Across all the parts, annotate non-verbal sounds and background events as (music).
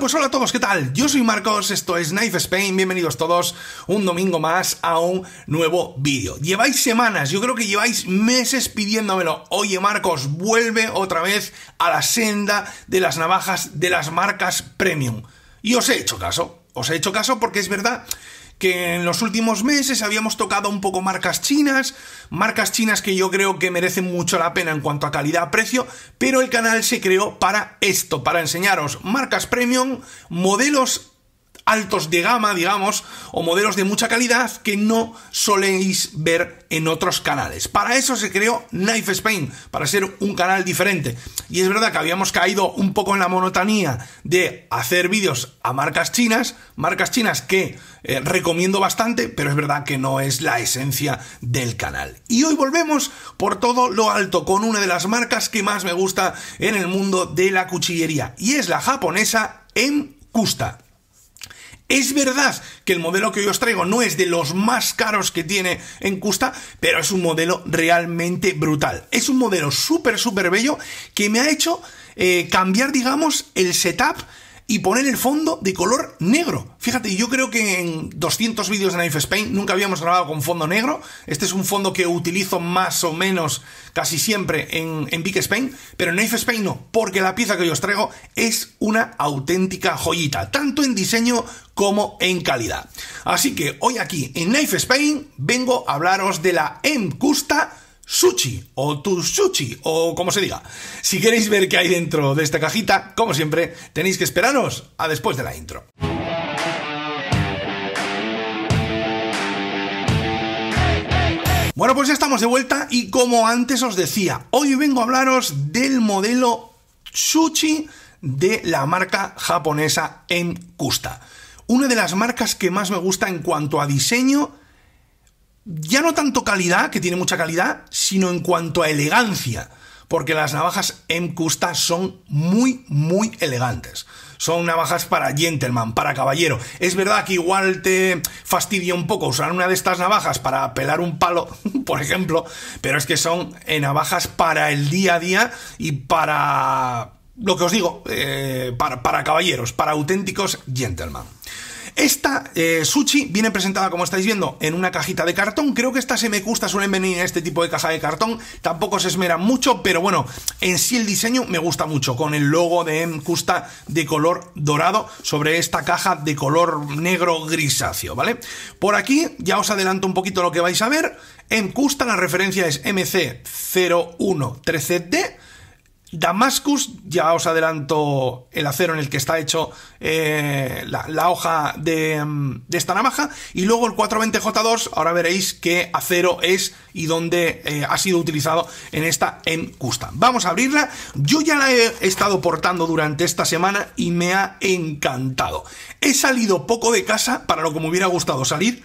Pues hola a todos, ¿qué tal? Yo soy Marcos, esto es Knife Spain, bienvenidos todos un domingo más a un nuevo vídeo. Lleváis semanas, yo creo que lleváis meses pidiéndomelo. Oye Marcos, vuelve otra vez a la senda de las navajas de las marcas premium. Y os he hecho caso, os he hecho caso porque es verdad que en los últimos meses habíamos tocado un poco marcas chinas, marcas chinas que yo creo que merecen mucho la pena en cuanto a calidad-precio, pero el canal se creó para esto, para enseñaros marcas premium, modelos altos de gama, digamos, o modelos de mucha calidad que no soléis ver en otros canales. Para eso se creó Knife Spain, para ser un canal diferente. Y es verdad que habíamos caído un poco en la monotonía de hacer vídeos a marcas chinas, marcas chinas que eh, recomiendo bastante, pero es verdad que no es la esencia del canal. Y hoy volvemos por todo lo alto con una de las marcas que más me gusta en el mundo de la cuchillería, y es la japonesa Enkusta. Es verdad que el modelo que hoy os traigo no es de los más caros que tiene en Custa, pero es un modelo realmente brutal. Es un modelo súper, súper bello que me ha hecho eh, cambiar, digamos, el setup y poner el fondo de color negro. Fíjate, yo creo que en 200 vídeos de Knife Spain nunca habíamos grabado con fondo negro. Este es un fondo que utilizo más o menos casi siempre en, en Big Spain, pero en Knife Spain no, porque la pieza que yo os traigo es una auténtica joyita, tanto en diseño como en calidad. Así que hoy aquí en Knife Spain vengo a hablaros de la M-Custa sushi o tu sushi o como se diga. Si queréis ver qué hay dentro de esta cajita, como siempre, tenéis que esperaros a después de la intro. Bueno, pues ya estamos de vuelta y como antes os decía, hoy vengo a hablaros del modelo sushi de la marca japonesa Enkusta. Una de las marcas que más me gusta en cuanto a diseño ya no tanto calidad, que tiene mucha calidad, sino en cuanto a elegancia, porque las navajas M Custa son muy, muy elegantes. Son navajas para gentleman, para caballero. Es verdad que igual te fastidia un poco usar una de estas navajas para pelar un palo, (laughs) por ejemplo, pero es que son eh, navajas para el día a día y para lo que os digo, eh, para, para caballeros, para auténticos gentleman. Esta eh, sushi viene presentada, como estáis viendo, en una cajita de cartón. Creo que estas me gusta suelen venir en este tipo de caja de cartón. Tampoco se esmeran mucho, pero bueno, en sí el diseño me gusta mucho, con el logo de M Custa de color dorado sobre esta caja de color negro grisáceo, ¿vale? Por aquí ya os adelanto un poquito lo que vais a ver. M Custa, la referencia es MC0113D Damascus, ya os adelanto el acero en el que está hecho eh, la, hoja de, mm, de, esta navaja. Y luego el 420J2, ahora veréis qué acero es y dónde eh, ha sido utilizado en esta en Custom. Vamos a abrirla. Yo ya la he estado portando durante esta semana y me ha encantado. He salido poco de casa para lo que me hubiera gustado salir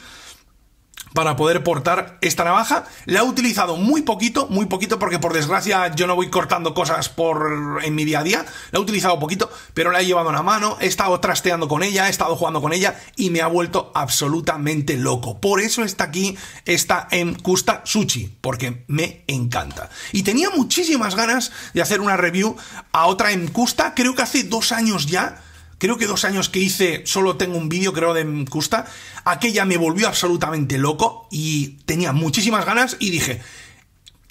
para poder portar esta navaja. La he utilizado muy poquito, muy poquito, porque por desgracia yo no voy cortando cosas por en mi día a día. La he utilizado poquito, pero la he llevado en la mano, he estado trasteando con ella, he estado jugando con ella y me ha vuelto absolutamente loco. Por eso está aquí esta en Kusta Sushi, porque me encanta. Y tenía muchísimas ganas de hacer una review a otra en Kusta, creo que hace dos años ya Creo que dos años que hice, solo tengo un vídeo, creo, de Custa. Aquella me volvió absolutamente loco y tenía muchísimas ganas y dije,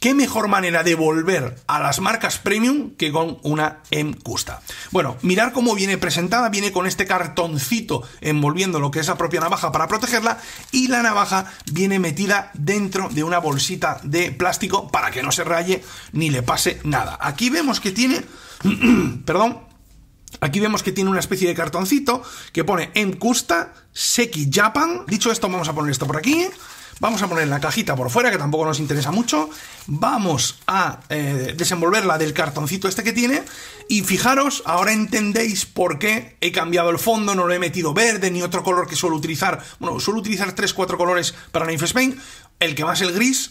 ¿Qué mejor manera de volver a las marcas premium que con una M Custa? Bueno, mirar cómo viene presentada, viene con este cartoncito envolviendo lo que es la propia navaja para protegerla y la navaja viene metida dentro de una bolsita de plástico para que no se raye ni le pase nada. Aquí vemos que tiene, (clears throat) perdón, Aquí vemos que tiene una especie de cartoncito que pone Enkusta Seki Japan. Dicho esto, vamos a poner esto por aquí. Vamos a poner la cajita por fuera, que tampoco nos interesa mucho. Vamos a eh, desenvolverla del cartoncito este que tiene. Y fijaros, ahora entendéis por qué he cambiado el fondo, no lo he metido verde ni otro color que suelo utilizar. Bueno, suelo utilizar 3-4 colores para Knife Spain. El que más el gris.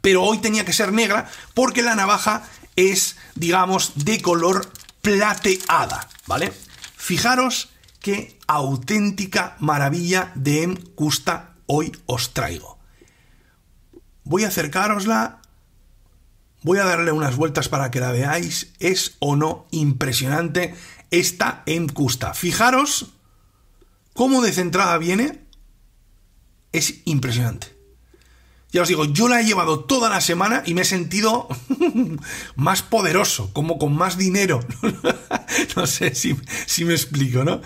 Pero hoy tenía que ser negra porque la navaja es, digamos, de color plateada, ¿vale? Fijaros qué auténtica maravilla de M Custa hoy os traigo. Voy a acercarosla, voy a darle unas vueltas para que la veáis, es o no impresionante esta Custa. Fijaros cómo de centrada viene. Es impresionante. Ya os digo, yo la he llevado toda la semana y me he sentido (laughs) más poderoso, como con más dinero. (laughs) no sé si, me explico, ¿no?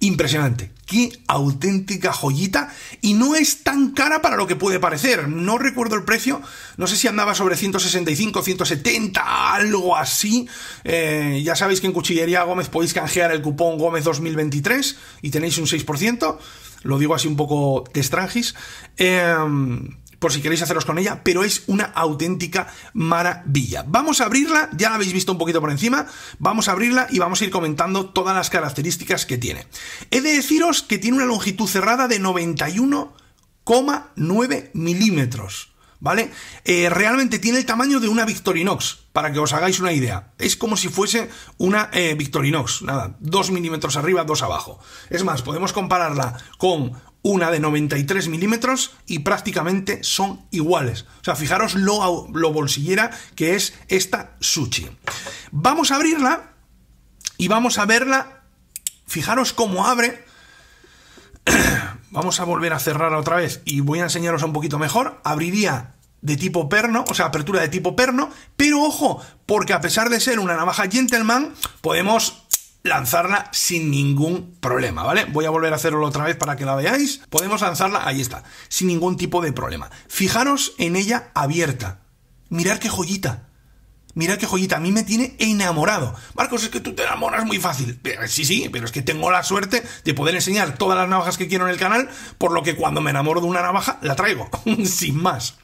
Impresionante. Qué auténtica joyita. Y no es tan cara para lo que puede parecer. No recuerdo el precio. No sé si andaba sobre 165, 170, algo así. Eh, ya sabéis que en Cuchillería Gómez podéis canjear el cupón Gómez 2023 y tenéis un 6%. Lo digo así un poco de estrangis. Eh, por si queréis haceros con ella, pero es una auténtica maravilla. Vamos a abrirla, ya la habéis visto un poquito por encima, vamos a abrirla y vamos a ir comentando todas las características que tiene. He de deciros que tiene una longitud cerrada de 91,9 milímetros. ¿Vale? Eh, realmente tiene el tamaño de una Victorinox, para que os hagáis una idea. Es como si fuese una eh, Victorinox, nada, 2 milímetros arriba, 2 abajo. Es más, podemos compararla con una de 93 milímetros y prácticamente son iguales. O sea, fijaros lo, lo bolsillera que es esta sushi. Vamos a abrirla y vamos a verla. Fijaros cómo abre. (clears throat) vamos a volver a cerrar otra vez y voy a enseñaros un poquito mejor. Abriría de tipo perno, o sea, apertura de tipo perno, pero ojo, porque a pesar de ser una navaja gentleman, podemos lanzarla sin ningún problema, ¿vale? Voy a volver a hacerlo otra vez para que la veáis. Podemos lanzarla, ahí está, sin ningún tipo de problema. Fijaros en ella abierta. Mirad qué joyita. Mirad qué joyita, a mí me tiene enamorado. Marcos, es que tú te enamoras muy fácil. Sí, sí, pero es que tengo la suerte de poder enseñar todas las navajas que quiero en el canal, por lo que cuando me enamoro de una navaja, la traigo. (laughs) sin más.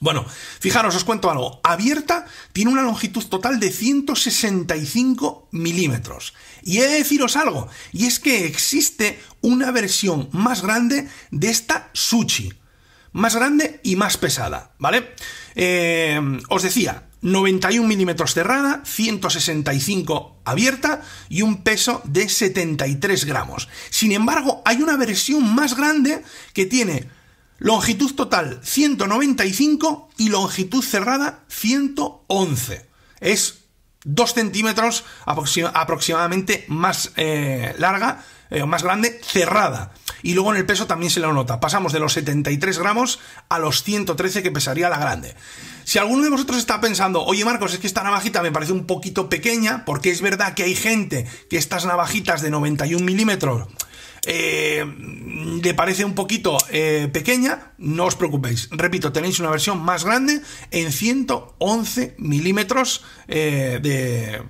Bueno, fijaros, os cuento algo. Abierta tiene una longitud total de 165 milímetros. Y he de deciros algo, y es que existe una versión más grande de esta Sushi. Más grande y más pesada, ¿vale? Eh, os decía, 91 milímetros cerrada, 165 abierta y un peso de 73 gramos. Sin embargo, hay una versión más grande que tiene Longitud total 195 y longitud cerrada 111. Es 2 centímetros aproximadamente más eh, larga, eh, más grande, cerrada. Y luego en el peso también se lo nota. Pasamos de los 73 gramos a los 113 que pesaría la grande. Si alguno de vosotros está pensando, oye Marcos, es que esta navajita me parece un poquito pequeña, porque es verdad que hay gente que estas navajitas de 91 milímetros eh, le parece un poquito eh, pequeña, no os preocupéis. Repito, tenéis una versión más grande en 111 milímetros eh, de,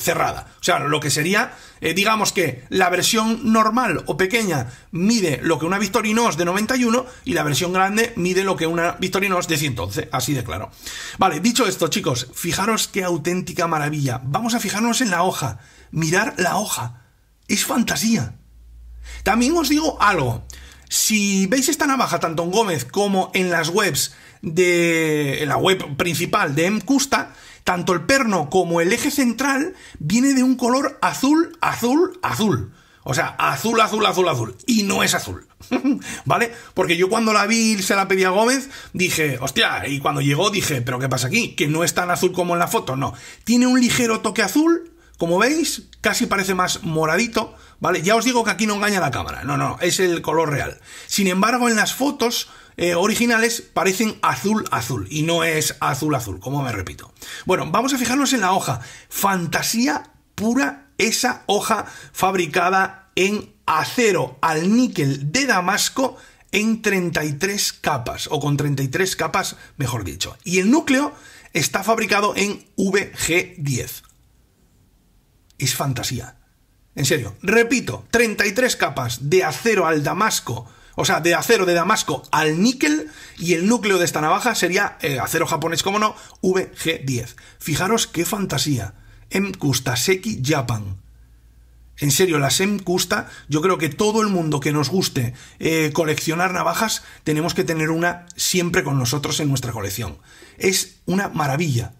cerrada. O sea, lo que sería, digamos que la versión normal o pequeña mide lo que una Victorinox de 91 y la versión grande mide lo que una Victorinox de 111. Así de claro. Vale, dicho esto, chicos, fijaros qué auténtica maravilla. Vamos a fijarnos en la hoja. Mirar la hoja. Es fantasía. También os digo algo. Si veis esta navaja tanto en Gómez como en las webs de la web principal de MCusta, tanto el perno como el eje central viene de un color azul, azul, azul. O sea, azul, azul, azul, azul. Y no es azul. (laughs) ¿Vale? Porque yo cuando la vi se la pedí a Gómez, dije, hostia, y cuando llegó dije, ¿pero qué pasa aquí? Que no es tan azul como en la foto. No. Tiene un ligero toque azul, como veis, casi parece más moradito, ¿vale? Ya os digo que aquí no engaña la cámara, no, no, es el color real. Sin embargo, en las fotos eh, originales parecen azul azul y no es azul azul, como me repito. Bueno, vamos a fijarnos en la hoja. Fantasía pura esa hoja fabricada en acero al níquel de Damasco en 33 capas, o con 33 capas, mejor dicho. Y el núcleo está fabricado en VG10 es fantasía. En serio, repito, 33 capas de acero al damasco, o sea, de acero de damasco al níquel, y el núcleo de esta navaja sería eh, acero japonés, como no, VG10. Fijaros qué fantasía. Kusta Seki Japan. En serio, la Kusta, yo creo que todo el mundo que nos guste eh, coleccionar navajas, tenemos que tener una siempre con nosotros en nuestra colección. Es una maravilla.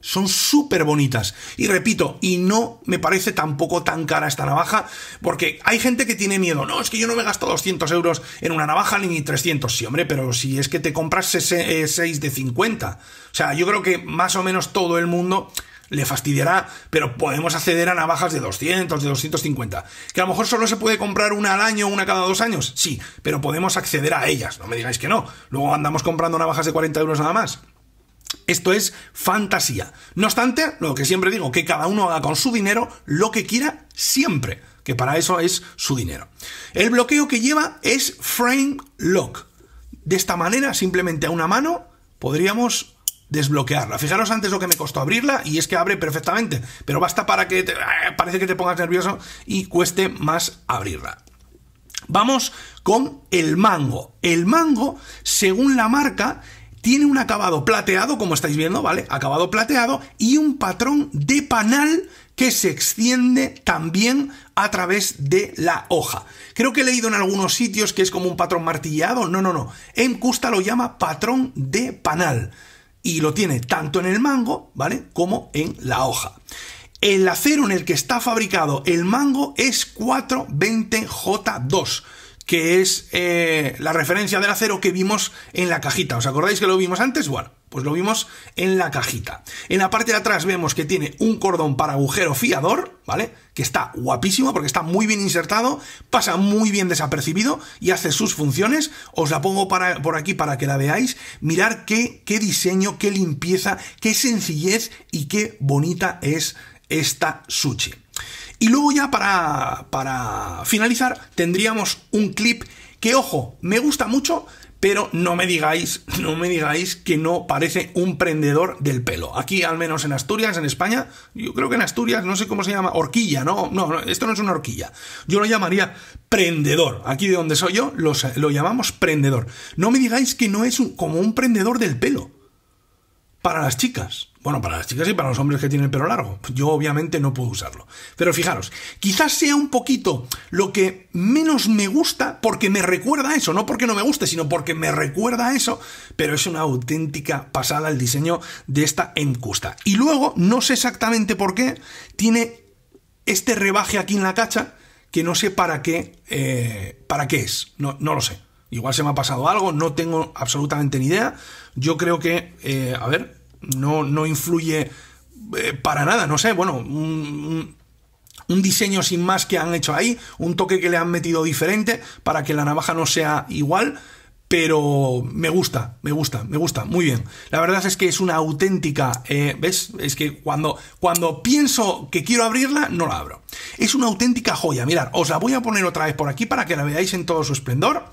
Son súper bonitas. Y repito, y no me parece tampoco tan cara esta navaja, porque hay gente que tiene miedo. No, es que yo no me gasto 200 euros en una navaja ni 300. Sí, hombre, pero si es que te compras 6 de 50. O sea, yo creo que más o menos todo el mundo le fastidiará, pero podemos acceder a navajas de 200, de 250. Que a lo mejor solo se puede comprar una al año, una cada dos años, sí, pero podemos acceder a ellas, no me digáis que no. Luego andamos comprando navajas de 40 euros nada más. Esto es fantasía. No obstante, lo que siempre digo, que cada uno haga con su dinero lo que quiera siempre, que para eso es su dinero. El bloqueo que lleva es frame lock. De esta manera, simplemente a una mano, podríamos desbloquearla. Fijaros antes lo que me costó abrirla y es que abre perfectamente, pero basta para que te, eh, parece que te pongas nervioso y cueste más abrirla. Vamos con el mango. El mango, según la marca, tiene un acabado plateado, como estáis viendo, ¿vale? Acabado plateado y un patrón de panal que se extiende también a través de la hoja. Creo que he leído en algunos sitios que es como un patrón martillado. No, no, no. En Custa lo llama patrón de panal. Y lo tiene tanto en el mango, ¿vale? Como en la hoja. El acero en el que está fabricado el mango es 420J2 que es eh, la referencia del acero que vimos en la cajita. ¿Os acordáis que lo vimos antes? Bueno, pues lo vimos en la cajita. En la parte de atrás vemos que tiene un cordón para agujero fiador, ¿vale? Que está guapísimo porque está muy bien insertado, pasa muy bien desapercibido y hace sus funciones. Os la pongo para, por aquí para que la veáis. Mirar qué, qué diseño, qué limpieza, qué sencillez y qué bonita es esta sushi. Y luego ya para, para finalizar tendríamos un clip que, ojo, me gusta mucho, pero no me digáis, no me digáis que no parece un prendedor del pelo. Aquí, al menos en Asturias, en España, yo creo que en Asturias, no sé cómo se llama, horquilla, ¿no? No, esto no es una horquilla. Yo lo llamaría prendedor. Aquí de donde soy yo, lo llamamos prendedor. No me digáis que no es como un prendedor del pelo. Para las chicas. Bueno, para las chicas y para los hombres que tienen el pelo largo. Yo obviamente no puedo usarlo. Pero fijaros, quizás sea un poquito lo que menos me gusta porque me recuerda a eso. No porque no me guste, sino porque me recuerda a eso. Pero es una auténtica pasada el diseño de esta encusta. Y luego, no sé exactamente por qué, tiene este rebaje aquí en la cacha que no sé para qué, eh, para qué es. No, no lo sé. Igual se me ha pasado algo, no tengo absolutamente ni idea. Yo creo que, eh, a ver, no, no influye eh, para nada, no sé, bueno, un, diseño sin más que han hecho ahí, un toque que le han metido diferente para que la navaja no sea igual, pero me gusta, me gusta, me gusta, muy bien. La verdad es que es una auténtica, eh, ¿ves? Es que cuando, cuando pienso que quiero abrirla, no la abro. Es una auténtica joya, mirad, os la voy a poner otra vez por aquí para que la veáis en todo su esplendor.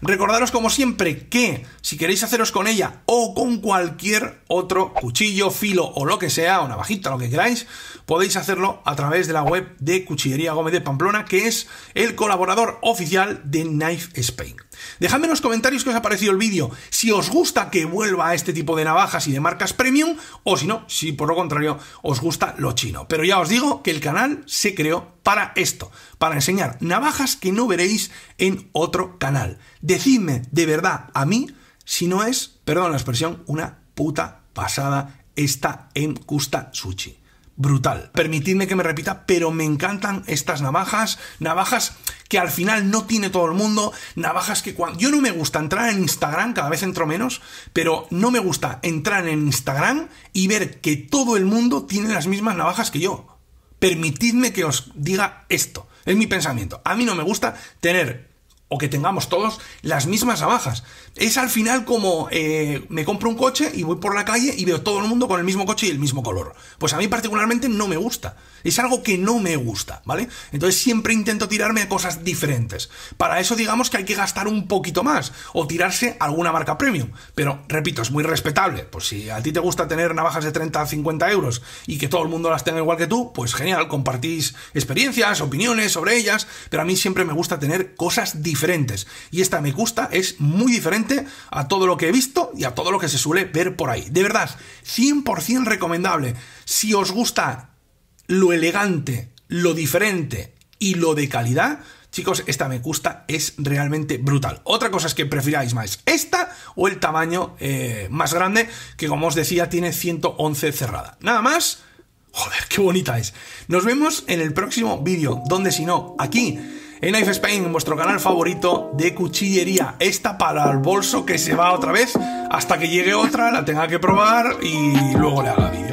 Recordaros como siempre que si queréis haceros con ella o con cualquier otro cuchillo, filo o lo que sea, o navajita, lo que queráis, podéis hacerlo a través de la web de Cuchillería Gómez de Pamplona, que es el colaborador oficial de Knife Spain. Dejadme en los comentarios qué os ha parecido el vídeo, si os gusta que vuelva a este tipo de navajas y de marcas premium, o si no, si por lo contrario os gusta lo chino. Pero ya os digo que el canal se creó para esto, para enseñar navajas que no veréis en otro canal. Decidme de verdad a mí si no es, perdón la expresión, una puta pasada esta en Kusta Sushi brutal. Permitidme que me repita, pero me encantan estas navajas, navajas que al final no tiene todo el mundo, navajas que cuando... Yo no me gusta entrar en Instagram, cada vez entro menos, pero no me gusta entrar en Instagram y ver que todo el mundo tiene las mismas navajas que yo. Permitidme que os diga esto, es mi pensamiento. A mí no me gusta tener o que tengamos todos las mismas navajas. Es al final como eh, me compro un coche y voy por la calle y veo todo el mundo con el mismo coche y el mismo color. Pues a mí particularmente no me gusta. Es algo que no me gusta, ¿vale? Entonces siempre intento tirarme a cosas diferentes. Para eso digamos que hay que gastar un poquito más o tirarse alguna marca premium. Pero repito, es muy respetable. Pues si a ti te gusta tener navajas de 30 a 50 euros y que todo el mundo las tenga igual que tú, pues genial, compartís experiencias, opiniones sobre ellas. Pero a mí siempre me gusta tener cosas diferentes. Y esta me gusta, es muy diferente a todo lo que he visto y a todo lo que se suele ver por ahí. De verdad, 100% recomendable. Si os gusta lo elegante, lo diferente y lo de calidad, chicos, esta me gusta, es realmente brutal. Otra cosa es que prefiráis más esta o el tamaño eh, más grande, que como os decía, tiene 111 cerrada. Nada más. Joder, qué bonita es. Nos vemos en el próximo vídeo, donde si no, aquí en Knife Spain, vuestro canal favorito de cuchillería. Esta para el bolso que se va otra vez hasta que llegue otra, la tenga que probar y luego le haga vídeo.